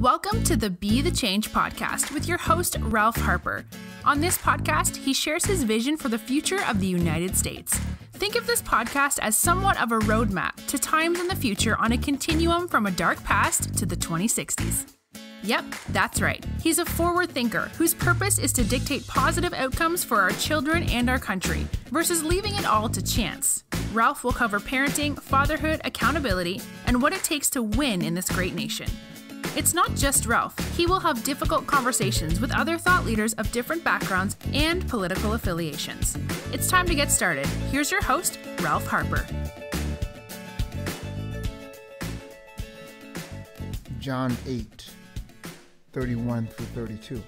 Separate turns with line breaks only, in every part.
Welcome to the Be the Change podcast with your host, Ralph Harper. On this podcast, he shares his vision for the future of the United States. Think of this podcast as somewhat of a roadmap to times in the future on a continuum from a dark past to the 2060s. Yep, that's right. He's a forward thinker whose purpose is to dictate positive outcomes for our children and our country versus leaving it all to chance. Ralph will cover parenting, fatherhood, accountability, and what it takes to win in this great nation. It's not just Ralph. He will have difficult conversations with other thought leaders of different backgrounds and political affiliations. It's time to get started. Here's your host, Ralph Harper.
John 8, 31 through 32.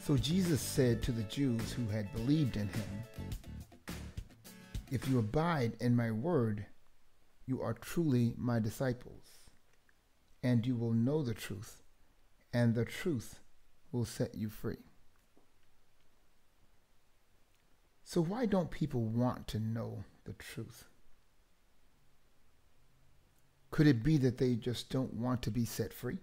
So Jesus said to the Jews who had believed in him, If you abide in my word, you are truly my disciples, and you will know the truth, and the truth will set you free. So, why don't people want to know the truth? Could it be that they just don't want to be set free?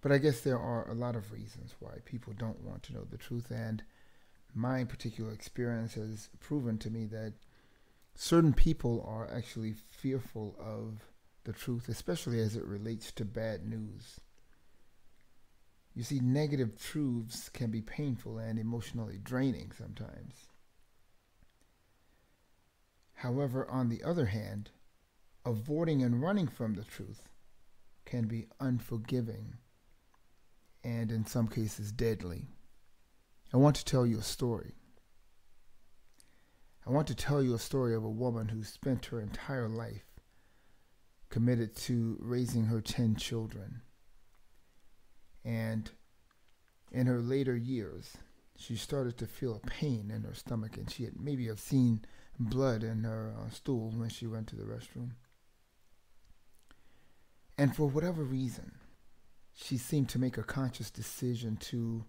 But I guess there are a lot of reasons why people don't want to know the truth, and my particular experience has proven to me that certain people are actually fearful of the truth, especially as it relates to bad news. You see, negative truths can be painful and emotionally draining sometimes. However, on the other hand, avoiding and running from the truth can be unforgiving and in some cases deadly. I want to tell you a story. I want to tell you a story of a woman who spent her entire life committed to raising her 10 children. And in her later years, she started to feel a pain in her stomach, and she had maybe have seen blood in her uh, stool when she went to the restroom. And for whatever reason, she seemed to make a conscious decision to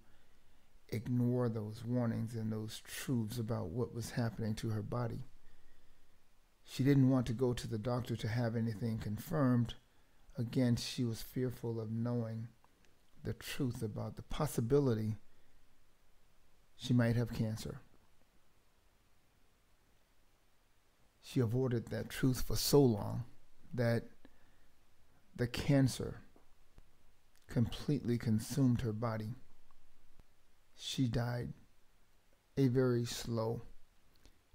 ignore those warnings and those truths about what was happening to her body. She didn't want to go to the doctor to have anything confirmed. Again, she was fearful of knowing the truth about the possibility she might have cancer. She avoided that truth for so long that the cancer completely consumed her body. She died a very slow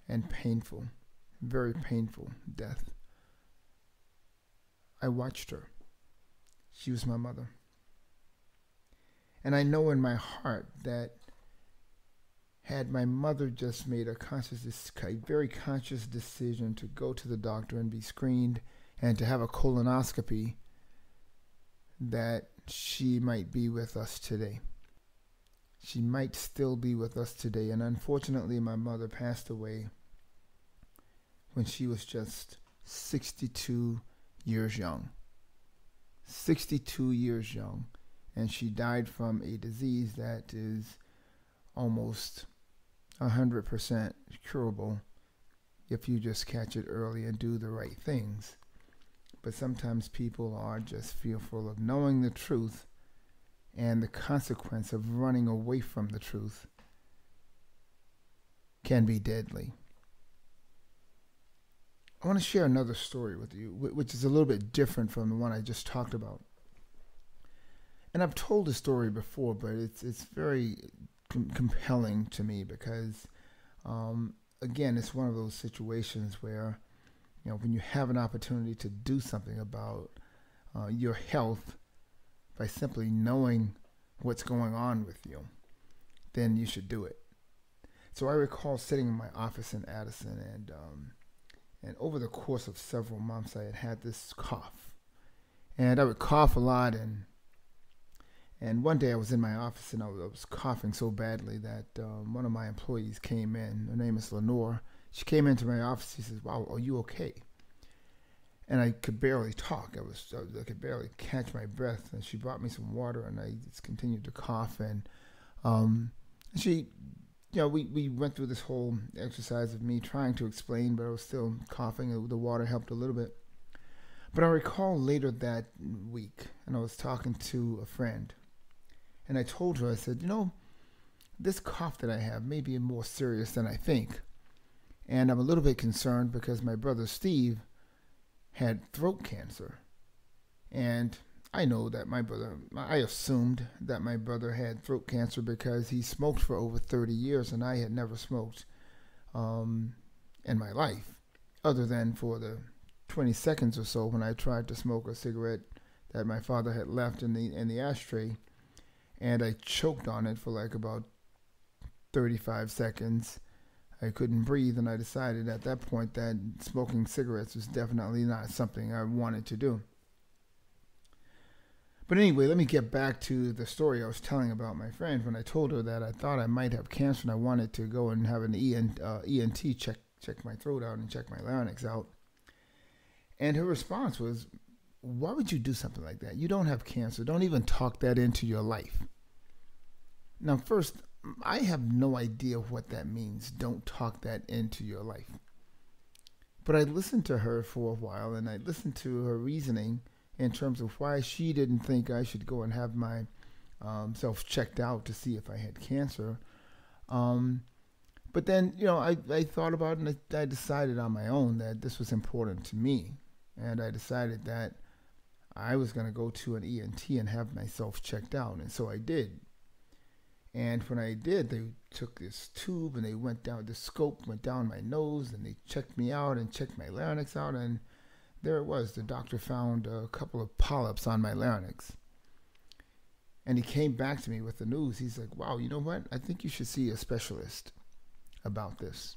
and painful, very painful death. I watched her. She was my mother. And I know in my heart that had my mother just made a conscious, a very conscious decision to go to the doctor and be screened and to have a colonoscopy, that she might be with us today. She might still be with us today. And unfortunately, my mother passed away when she was just 62 years young. 62 years young. And she died from a disease that is almost 100% curable if you just catch it early and do the right things. But sometimes people are just fearful of knowing the truth and the consequence of running away from the truth can be deadly. I want to share another story with you, which is a little bit different from the one I just talked about. And I've told the story before, but it's it's very com- compelling to me because, um, again, it's one of those situations where you know, when you have an opportunity to do something about uh, your health by simply knowing what's going on with you, then you should do it. So I recall sitting in my office in Addison, and um, and over the course of several months, I had had this cough, and I would cough a lot, and and one day I was in my office and I was, I was coughing so badly that um, one of my employees came in. Her name is Lenore she came into my office. She says, "Wow, are you okay?" And I could barely talk. I was I could barely catch my breath. And she brought me some water, and I just continued to cough. And um, she, you know, we we went through this whole exercise of me trying to explain, but I was still coughing. Uh, the water helped a little bit. But I recall later that week, and I was talking to a friend, and I told her, I said, you know, this cough that I have may be more serious than I think. And I'm a little bit concerned because my brother Steve had throat cancer. And I know that my brother, I assumed that my brother had throat cancer because he smoked for over 30 years and I had never smoked um, in my life, other than for the 20 seconds or so when I tried to smoke a cigarette that my father had left in the in the ashtray, and I choked on it for like about 35 seconds. I couldn't breathe, and I decided at that point that smoking cigarettes was definitely not something I wanted to do. But anyway, let me get back to the story I was telling about my friend when I told her that I thought I might have cancer and I wanted to go and have an ENT, uh, ENT check check my throat out and check my larynx out. And her response was, "Why would you do something like that? You don't have cancer. Don't even talk that into your life." Now, first, I have no idea what that means. Don't talk that into your life. But I listened to her for a while and I listened to her reasoning in terms of why she didn't think I should go and have my um, self checked out to see if I had cancer. Um, but then, you know, I, I thought about it and I, I decided on my own that this was important to me. And I decided that I was going to go to an ENT and have myself checked out. And so I did. And when I did, they took this tube and they went down, the scope went down my nose and they checked me out and checked my larynx out. And there it was. The doctor found a couple of polyps on my larynx. And he came back to me with the news. He's like, wow, you know what? I think you should see a specialist about this.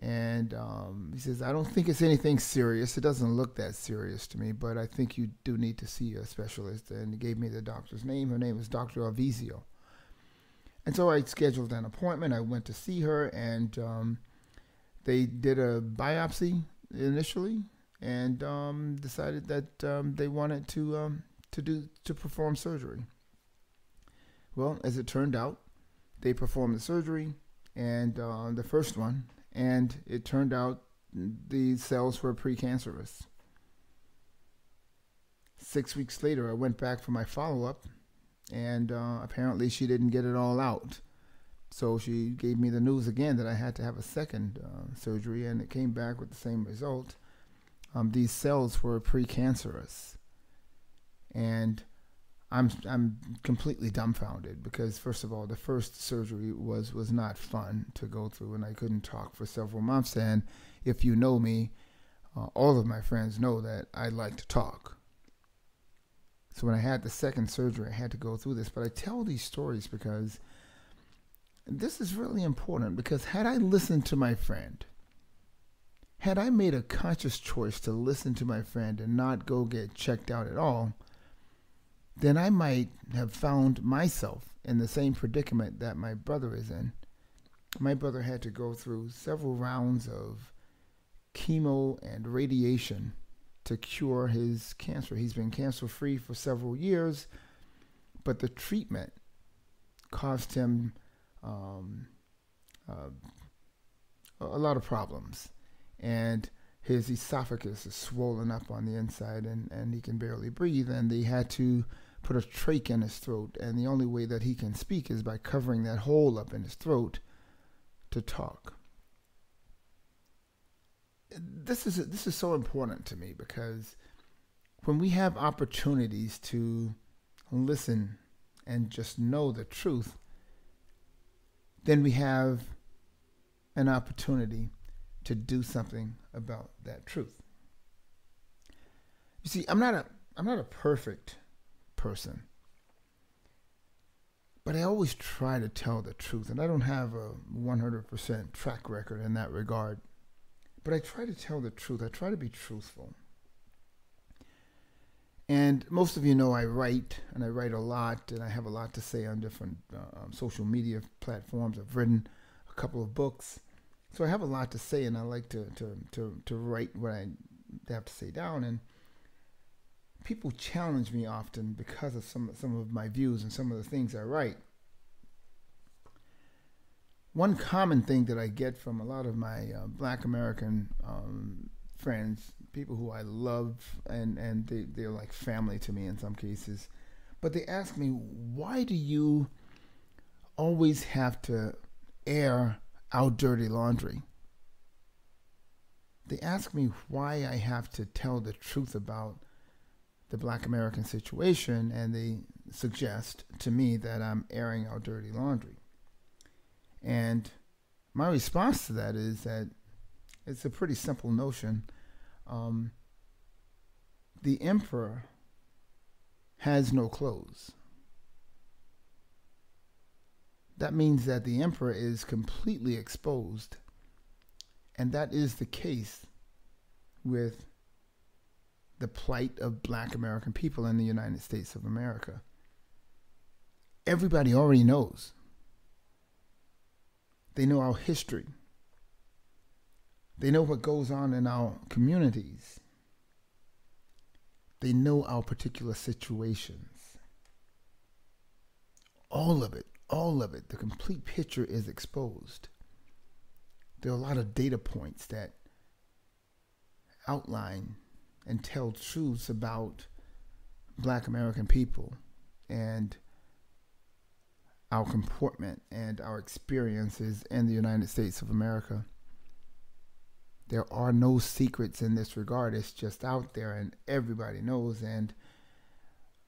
And um, he says, I don't think it's anything serious. It doesn't look that serious to me, but I think you do need to see a specialist. And he gave me the doctor's name. Her name is Dr. Alvisio. And so I scheduled an appointment. I went to see her, and um, they did a biopsy initially and um, decided that um, they wanted to um, to do to perform surgery. Well, as it turned out, they performed the surgery, and uh, the first one, and it turned out the cells were precancerous. Six weeks later, I went back for my follow up, and uh, apparently she didn't get it all out. So she gave me the news again that I had to have a second uh, surgery, and it came back with the same result um, these cells were precancerous. And I'm I'm completely dumbfounded because first of all, the first surgery was was not fun to go through, and I couldn't talk for several months. And if you know me, uh, all of my friends know that I like to talk. So when I had the second surgery, I had to go through this. But I tell these stories because this is really important. Because had I listened to my friend, had I made a conscious choice to listen to my friend and not go get checked out at all, then I might have found myself in the same predicament that my brother is in. My brother had to go through several rounds of chemo and radiation to cure his cancer. He's been cancer free for several years, but the treatment caused him um, uh, a lot of problems and his esophagus is swollen up on the inside and, and he can barely breathe and they had to put a trach in his throat. And the only way that he can speak is by covering that hole up in his throat to talk. This is this is so important to me because when we have opportunities to listen and just know the truth then we have an opportunity to do something about that truth. You see, I'm not a I'm not a perfect person. But I always try to tell the truth, and I don't have a 100% track record in that regard. But I try to tell the truth. I try to be truthful. And most of you know I write, and I write a lot, and I have a lot to say on different uh, social media platforms. I've written a couple of books. So I have a lot to say, and I like to to to, to write what I have to say down. And people challenge me often because of some some of my views and some of the things I write. One common thing that I get from a lot of my uh, Black American um, friends, people who I love, and, and they, they're like family to me in some cases. But they ask me, why do you always have to air our dirty laundry? They ask me why I have to tell the truth about the black American situation, and they suggest to me that I'm airing our dirty laundry. And my response to that is that it's a pretty simple notion. Um, the emperor has no clothes. That means that the emperor is completely exposed. And that is the case with the plight of black American people in the United States of America. Everybody already knows. They know our history. They know what goes on in our communities. They know our particular situations. All of it, all of it, the complete picture is exposed. There are a lot of data points that outline and tell truths about black American people and our comportment and our experiences in the United States of America. There are no secrets in this regard. It's just out there and everybody knows. And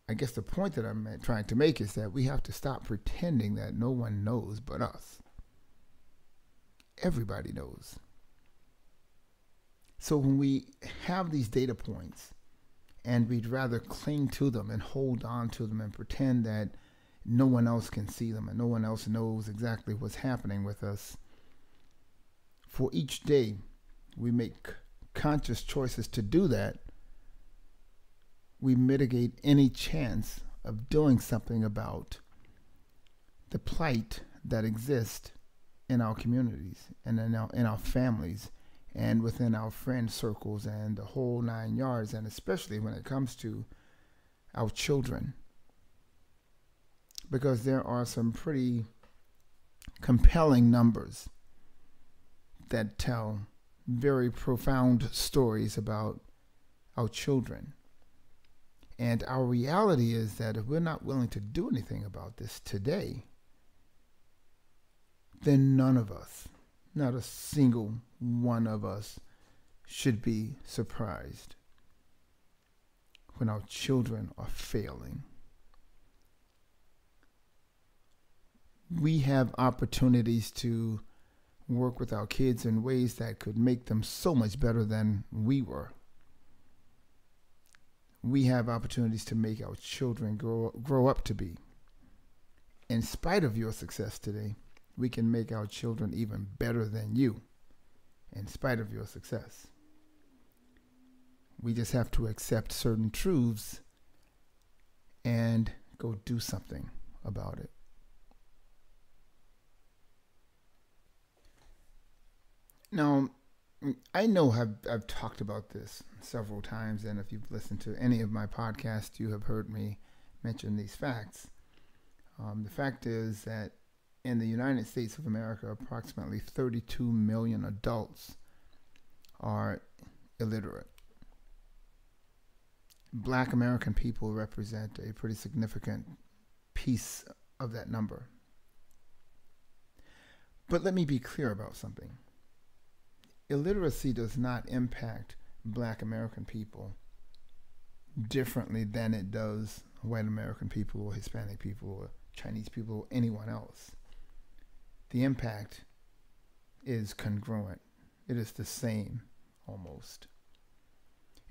I guess the point that I'm trying to make is that we have to stop pretending that no one knows but us. Everybody knows. So when we have these data points and we'd rather cling to them and hold on to them and pretend that no one else can see them and no one else knows exactly what's happening with us, for each day we make conscious choices to do that, we mitigate any chance of doing something about the plight that exists in our communities and in our, in our families and within our friend circles and the whole nine yards, and especially when it comes to our children. Because there are some pretty compelling numbers that tell very profound stories about our children. And our reality is that if we're not willing to do anything about this today, then none of us not a single one of us should be surprised when our children are failing. We have opportunities to work with our kids in ways that could make them so much better than we were. We have opportunities to make our children grow, grow up to be. In spite of your success today, we can make our children even better than you in spite of your success. We just have to accept certain truths and go do something about it. Now, I know I've, I've talked about this several times, and if you've listened to any of my podcasts, you have heard me mention these facts. Um, the fact is that in the United States of America, approximately 32 million adults are illiterate. Black American people represent a pretty significant piece of that number. But let me be clear about something. Illiteracy does not impact black American people differently than it does white American people or Hispanic people or Chinese people or anyone else the impact is congruent. It is the same almost.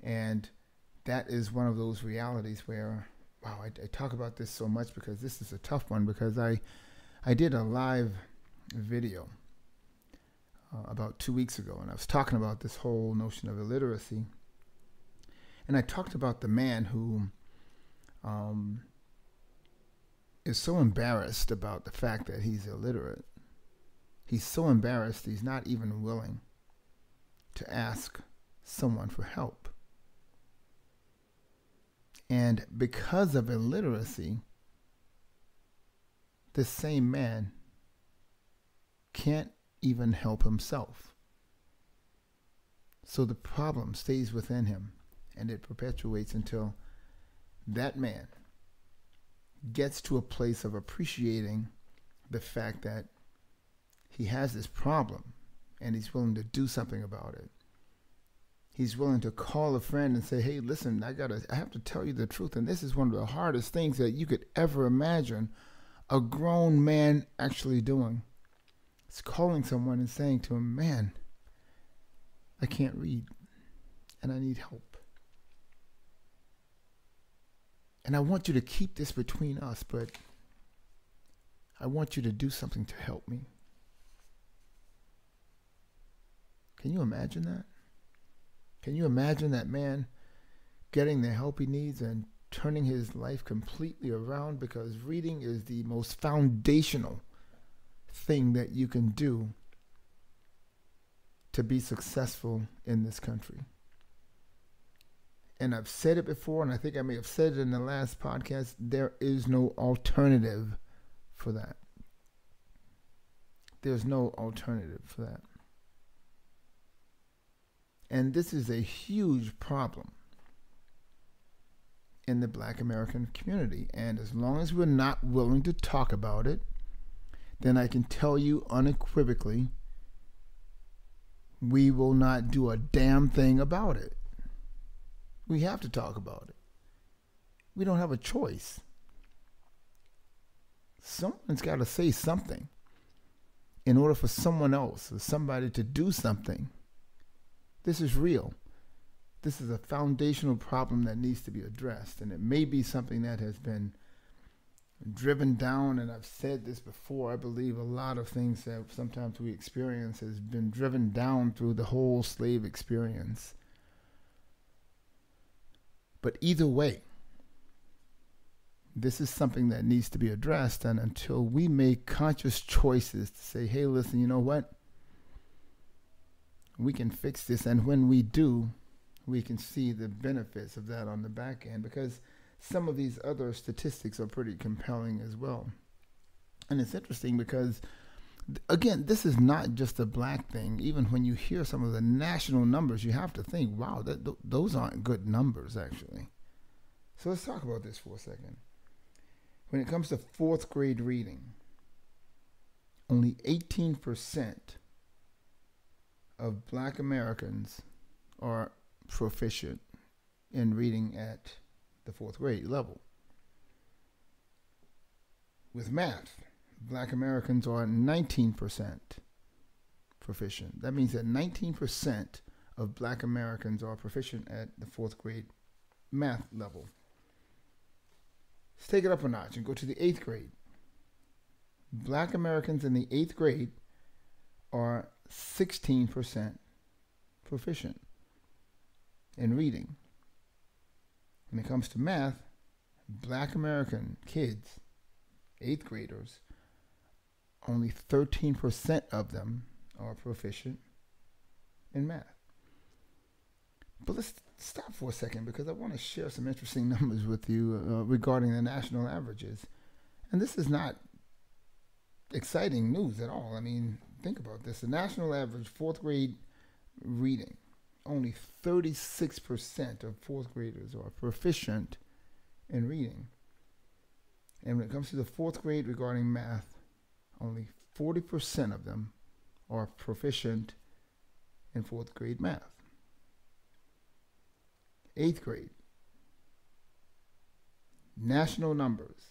And that is one of those realities where, wow, I, I, talk about this so much because this is a tough one because I, I did a live video uh, about two weeks ago and I was talking about this whole notion of illiteracy. And I talked about the man who um, is so embarrassed about the fact that he's illiterate He's so embarrassed he's not even willing to ask someone for help. And because of illiteracy, this same man can't even help himself. So the problem stays within him and it perpetuates until that man gets to a place of appreciating the fact that he has this problem and he's willing to do something about it. He's willing to call a friend and say, "Hey, listen, I got to I have to tell you the truth and this is one of the hardest things that you could ever imagine a grown man actually doing." It's calling someone and saying to him, "Man, I can't read and I need help." And I want you to keep this between us, but I want you to do something to help me. Can you imagine that? Can you imagine that man getting the help he needs and turning his life completely around because reading is the most foundational thing that you can do to be successful in this country. And I've said it before, and I think I may have said it in the last podcast there is no alternative for that. There's no alternative for that. And this is a huge problem in the black American community. And as long as we're not willing to talk about it, then I can tell you unequivocally we will not do a damn thing about it. We have to talk about it. We don't have a choice. Someone's got to say something in order for someone else or somebody to do something. This is real. This is a foundational problem that needs to be addressed, and it may be something that has been driven down. And I've said this before. I believe a lot of things that sometimes we experience has been driven down through the whole slave experience. But either way, this is something that needs to be addressed. And until we make conscious choices to say, hey, listen, you know what? We can fix this. And when we do, we can see the benefits of that on the back end because some of these other statistics are pretty compelling as well. And it's interesting because, again, this is not just a black thing. Even when you hear some of the national numbers, you have to think, wow, that, th- those aren't good numbers, actually. So let's talk about this for a second. When it comes to fourth grade reading, only 18% of black Americans are proficient in reading at the fourth grade level. With math, black Americans are 19% proficient. That means that 19% of black Americans are proficient at the fourth grade math level. Let's take it up a notch and go to the eighth grade. Black Americans in the eighth grade are 16% proficient in reading. When it comes to math, black American kids, eighth graders, only 13% of them are proficient in math. But let's stop for a second because I want to share some interesting numbers with you uh, regarding the national averages. And this is not exciting news at all. I mean, think about this. The national average fourth grade reading, only 36% of fourth graders are proficient in reading. And when it comes to the fourth grade regarding math, only 40% of them are proficient in fourth grade math eighth grade. National numbers.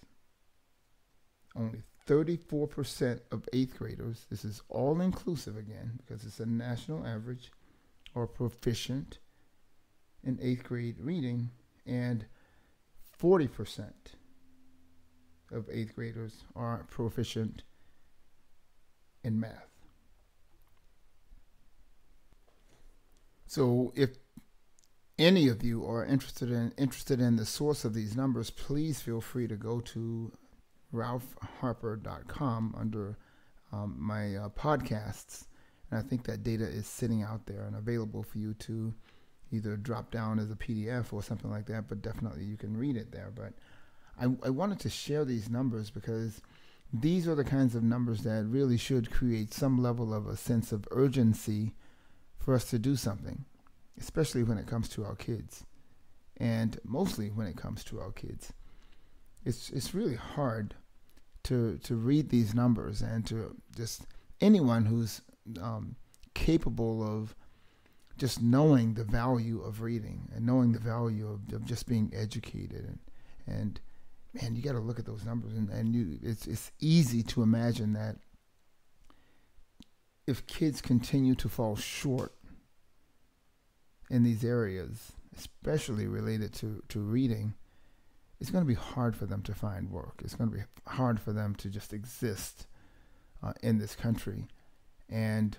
Only 34% of eighth graders, this is all inclusive again because it's a national average, are proficient in eighth grade reading, and 40% of eighth graders are proficient in math. So if any of you are interested in interested in the source of these numbers, please feel free to go to ralphharper.com under um, my uh, podcasts. And I think that data is sitting out there and available for you to either drop down as a PDF or something like that, but definitely you can read it there. But I, I wanted to share these numbers because these are the kinds of numbers that really should create some level of a sense of urgency for us to do something especially when it comes to our kids, and mostly when it comes to our kids. It's it's really hard to to read these numbers and to just anyone who's um, capable of just knowing the value of reading and knowing the value of, of just being educated and and man you got to look at those numbers and, and you it's it's easy to imagine that if kids continue to fall short in these areas especially related to to reading it's going to be hard for them to find work. It's going to be hard for them to just exist uh, in this country and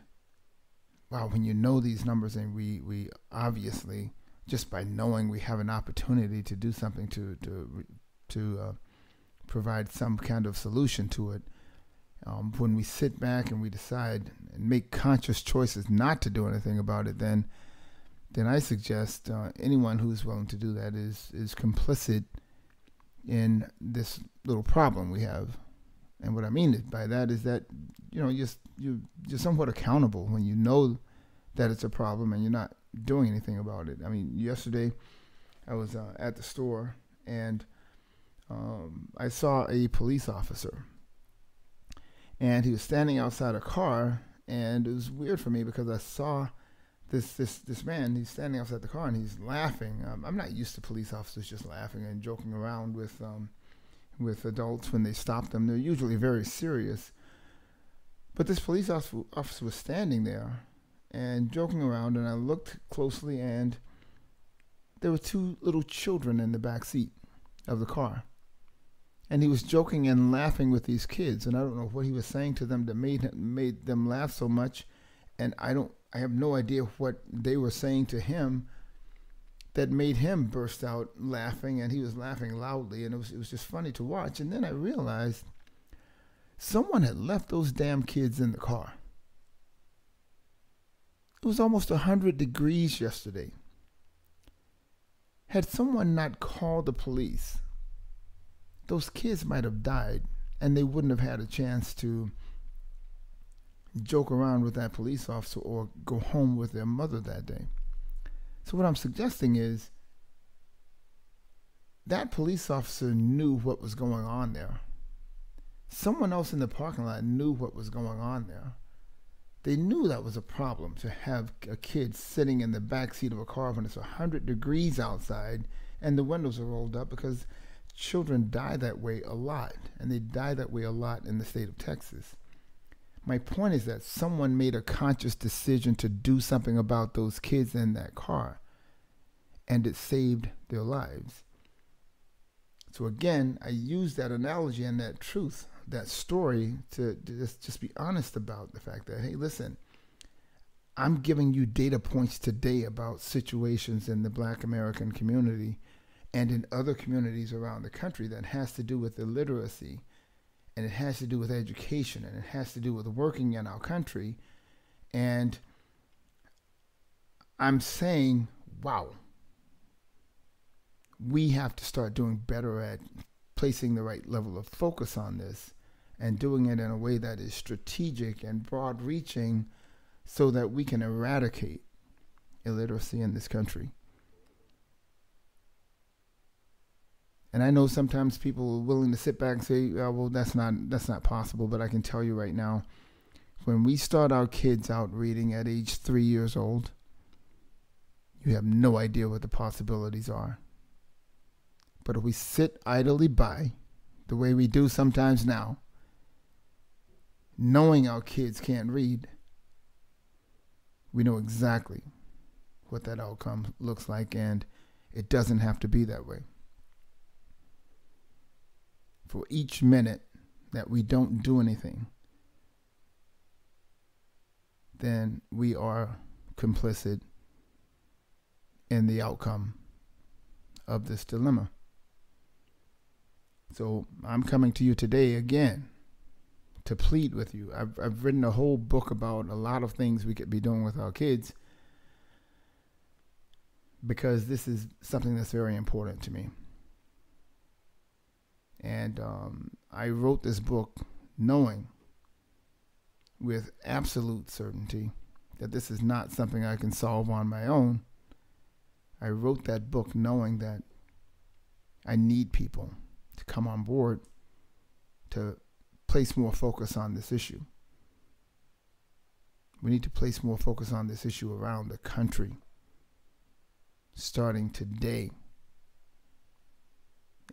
wow, when you know these numbers and we, we obviously, just by knowing we have an opportunity to do something to, to, to uh, provide some kind of solution to it, um, when we sit back and we decide and make conscious choices not to do anything about it, then then I suggest uh, anyone who's willing to do that is is complicit in this little problem we have. And what I mean by that is that you know you're you you're somewhat accountable when you know that it's a problem and you're not doing anything about it. I mean, yesterday I was uh, at the store and um, I saw a police officer, and he was standing outside a car, and it was weird for me because I saw this this this man. He's standing outside the car and he's laughing. Um, I'm not used to police officers just laughing and joking around with. Um, with adults when they stop them. They're usually very serious. But this police officer was standing there and joking around, and I looked closely, and there were two little children in the back seat of the car. And he was joking and laughing with these kids, and I don't know what he was saying to them that made made them laugh so much, and I don't, I have no idea what they were saying to him that made him burst out laughing, and he was laughing loudly, and it was it was just funny to watch. And then I realized someone had left those damn kids in the car. It was almost a hundred degrees yesterday. Had someone not called the police, those kids might have died, and they wouldn't have had a chance to joke around with that police officer or go home with their mother that day. So, what I'm suggesting is that police officer knew what was going on there. Someone else in the parking lot knew what was going on there. They knew that was a problem to have a kid sitting in the back seat of a car when it's 100 degrees outside and the windows are rolled up because children die that way a lot, and they die that way a lot in the state of Texas. My point is that someone made a conscious decision to do something about those kids in that car, and it saved their lives. So again, I use that analogy and that truth, that story, to, just, just be honest about the fact that, hey, listen, I'm giving you data points today about situations in the black American community and in other communities around the country that has to do with illiteracy and it has to do with education and it has to do with working in our country. And I'm saying, wow, we have to start doing better at placing the right level of focus on this and doing it in a way that is strategic and broad reaching so that we can eradicate illiteracy in this country. And I know sometimes people are willing to sit back and say, oh, "Well, that's not that's not possible." But I can tell you right now, when we start our kids out reading at age three years old, you have no idea what the possibilities are. But if we sit idly by, the way we do sometimes now, knowing our kids can't read, we know exactly what that outcome looks like, and it doesn't have to be that way for each minute that we don't do anything, then we are complicit in the outcome of this dilemma. So I'm coming to you today again to plead with you. I've, I've written a whole book about a lot of things we could be doing with our kids because this is something that's very important to me. And um, I wrote this book knowing with absolute certainty that this is not something I can solve on my own I wrote that book knowing that I need people to come on board to place more focus on this issue. We need to place more focus on this issue around the country starting today.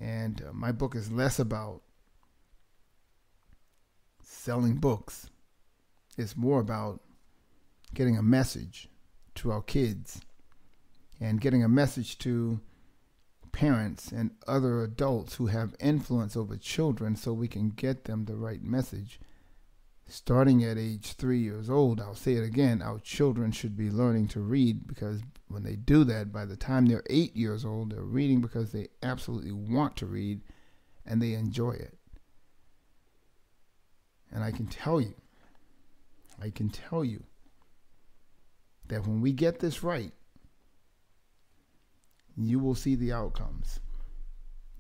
And uh, my book is less about selling books, it's more about getting a message to our kids and getting a message to parents and other adults who have influence over children so we can get them the right message. Starting at age three years old, I'll say it again, our children should be learning to read because when they do that, by the time they're eight years old, they're reading because they absolutely want to read and they enjoy it. And I can tell you, I can tell you that when we get this right, you will see the outcomes.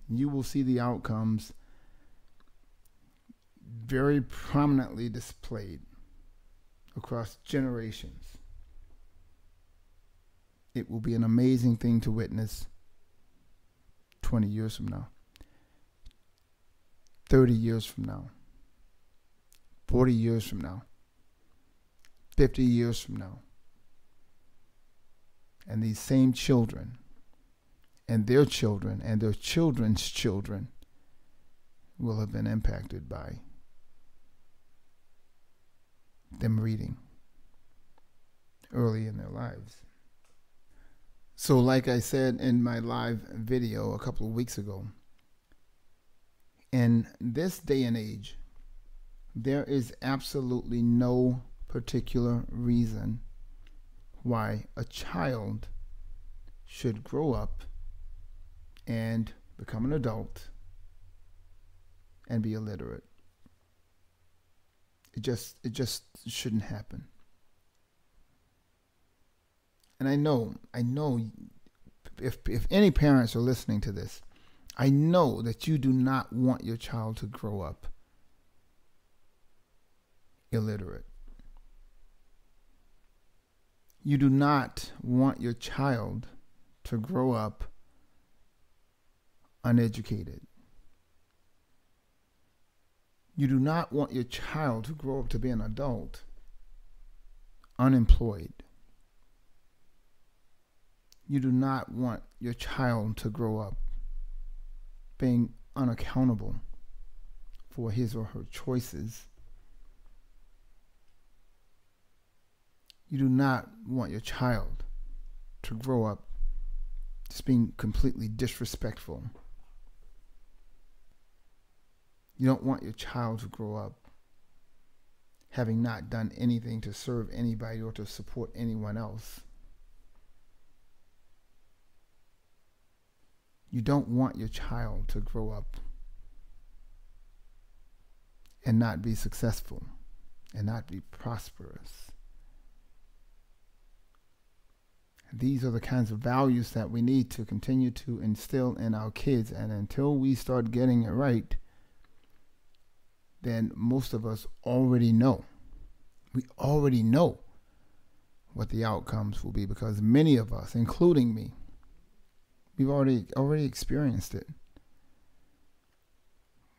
You will see the outcomes very prominently displayed across generations. It will be an amazing thing to witness 20 years from now, 30 years from now, 40 years from now, 50 years from now. And these same children and their children and their children's children will have been impacted by them reading early in their lives. So, like I said in my live video a couple of weeks ago, in this day and age, there is absolutely no particular reason why a child should grow up and become an adult and be illiterate. It just it just shouldn't happen. And I know, I know if if any parents are listening to this, I know that you do not want your child to grow up illiterate. You do not want your child to grow up uneducated. You do not want your child to grow up to be an adult unemployed. You do not want your child to grow up being unaccountable for his or her choices. You do not want your child to grow up just being completely disrespectful you don't want your child to grow up having not done anything to serve anybody or to support anyone else. You don't want your child to grow up and not be successful and not be prosperous. These are the kinds of values that we need to continue to instill in our kids. And until we start getting it right, then most of us already know. We already know what the outcomes will be because many of us, including me, we've already already experienced it.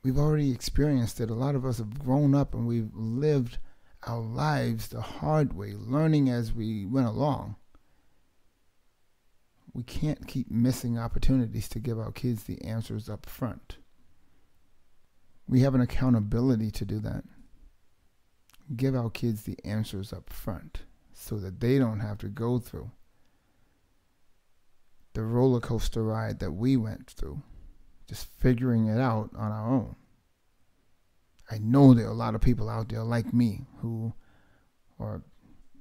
We've already experienced it. A lot of us have grown up and we've lived our lives the hard way, learning as we went along. We can't keep missing opportunities to give our kids the answers up front. We have an accountability to do that. Give our kids the answers up front so that they don't have to go through the roller coaster ride that we went through, just figuring it out on our own. I know there are a lot of people out there like me who are,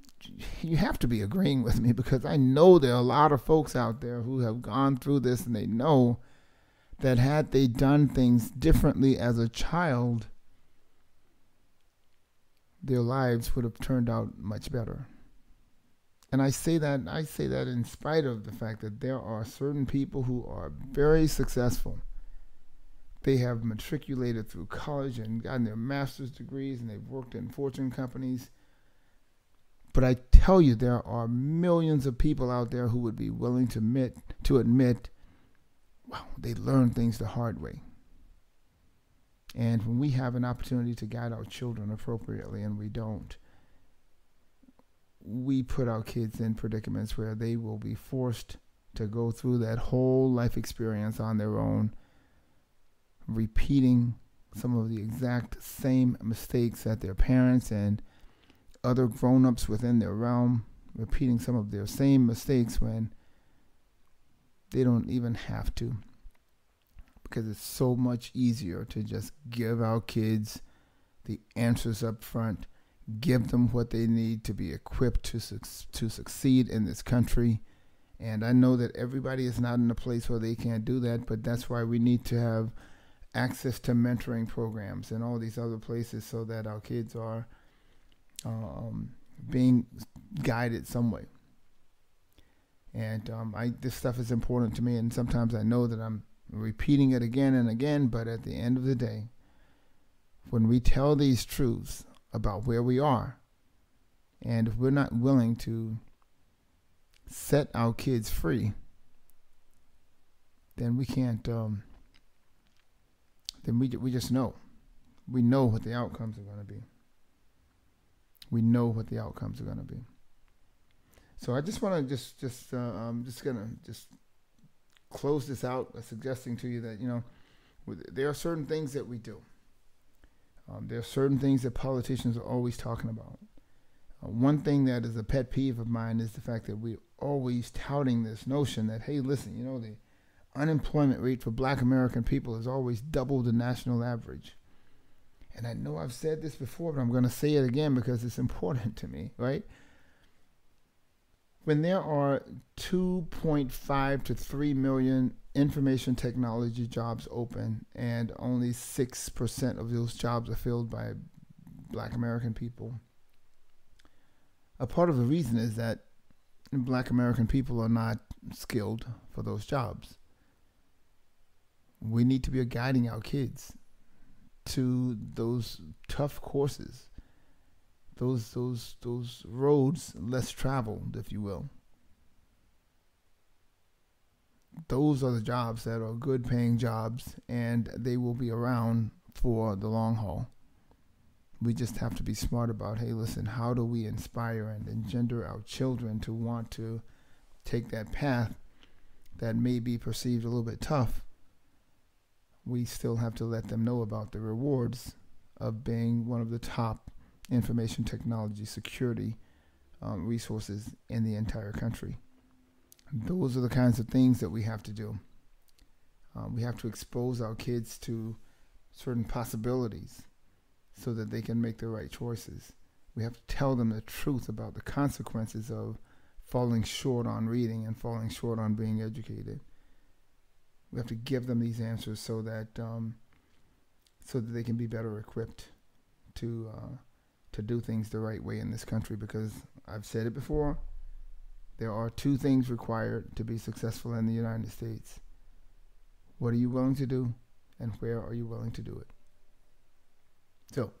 you have to be agreeing with me because I know there are a lot of folks out there who have gone through this and they know that had they done things differently as a child, their lives would have turned out much better. And I say that I say that in spite of the fact that there are certain people who are very successful. They have matriculated through college and gotten their master's degrees and they've worked in fortune companies. But I tell you, there are millions of people out there who would be willing to admit to admit, well, they learn things the hard way. And when we have an opportunity to guide our children appropriately and we don't, we put our kids in predicaments where they will be forced to go through that whole life experience on their own, repeating some of the exact same mistakes that their parents and other grown ups within their realm, repeating some of their same mistakes when they don't even have to. Because it's so much easier to just give our kids the answers up front, give them what they need to be equipped to, su- to succeed in this country. And I know that everybody is not in a place where they can't do that, but that's why we need to have access to mentoring programs and all these other places so that our kids are um, being guided some way. And um, I this stuff is important to me, and sometimes I know that I'm repeating it again and again. But at the end of the day, when we tell these truths about where we are, and if we're not willing to set our kids free, then we can't. Um, then we we just know, we know what the outcomes are going to be we know what the outcomes are going to be. So I just want to just just uh, I'm just gonna just close this out by suggesting to you that you know there are certain things that we do. Um, there are certain things that politicians are always talking about. Uh, one thing that is a pet peeve of mine is the fact that we're always touting this notion that hey, listen, you know the unemployment rate for Black American people is always double the national average and I know I've said this before, but I'm going to say it again because it's important to me, right? When there are 2.5 to 3 million information technology jobs open and only 6% of those jobs are filled by black American people, a part of the reason is that black American people are not skilled for those jobs. We need to be guiding our kids to those tough courses, those those those roads less traveled, if you will. Those are the jobs that are good paying jobs and they will be around for the long haul. We just have to be smart about hey, listen, how do we inspire and engender our children to want to take that path that may be perceived a little bit tough, we still have to let them know about the rewards of being one of the top information technology security um, resources in the entire country. Those are the kinds of things that we have to do. Um, we have to expose our kids to certain possibilities so that they can make the right choices. We have to tell them the truth about the consequences of falling short on reading and falling short on being educated we have to give them these answers so that um, so that they can be better equipped to uh, to do things the right way in this country. Because I've said it before, there are two things required to be successful in the United States. What are you willing to do, and where are you willing to do it? So,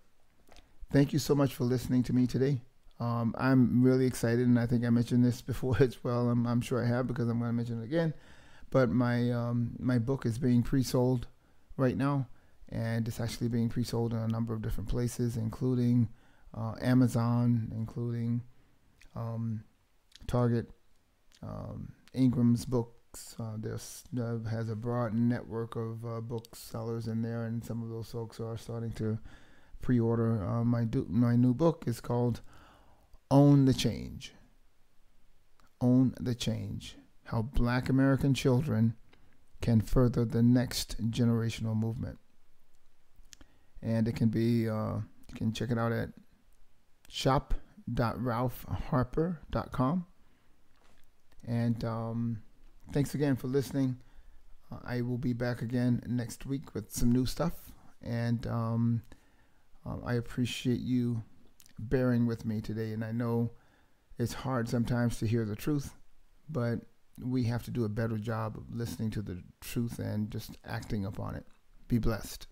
thank you so much for listening to me today. Um, I'm really excited, and I think I mentioned this before as well. I'm, I'm sure I have because I'm going to mention it again but my um, my book is being pre-sold right now, and it's actually being pre-sold in a number of different places, including uh, Amazon, including um, Target, um, Ingram's Books. Uh, there's uh, has a broad network of uh, booksellers in there, and some of those folks are starting to pre-order uh, my do- my new book. is called Own the Change. Own the Change how black American children can further the next generational movement. And it can be, uh, you can check it out at shop.ralphharper.com. And um, thanks again for listening. Uh, I will be back again next week with some new stuff. And um, uh, I appreciate you bearing with me today. And I know it's hard sometimes to hear the truth, but we have to do a better job of listening to the truth and just acting upon it. Be blessed.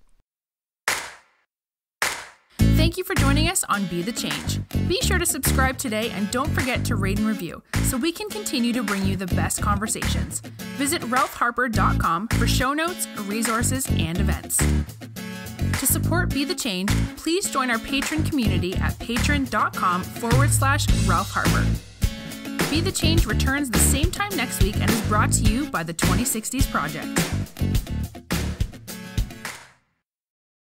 Thank you for joining us on Be the Change. Be sure to subscribe today and don't forget to rate and review so we can continue to bring you the best conversations. Visit ralphharper.com for show notes, resources, and events. To support Be the Change, please join our Patreon community at patreon.com forward slash Ralph Harper. Be the Change returns the same time next week and is brought to you by the 2060s Project.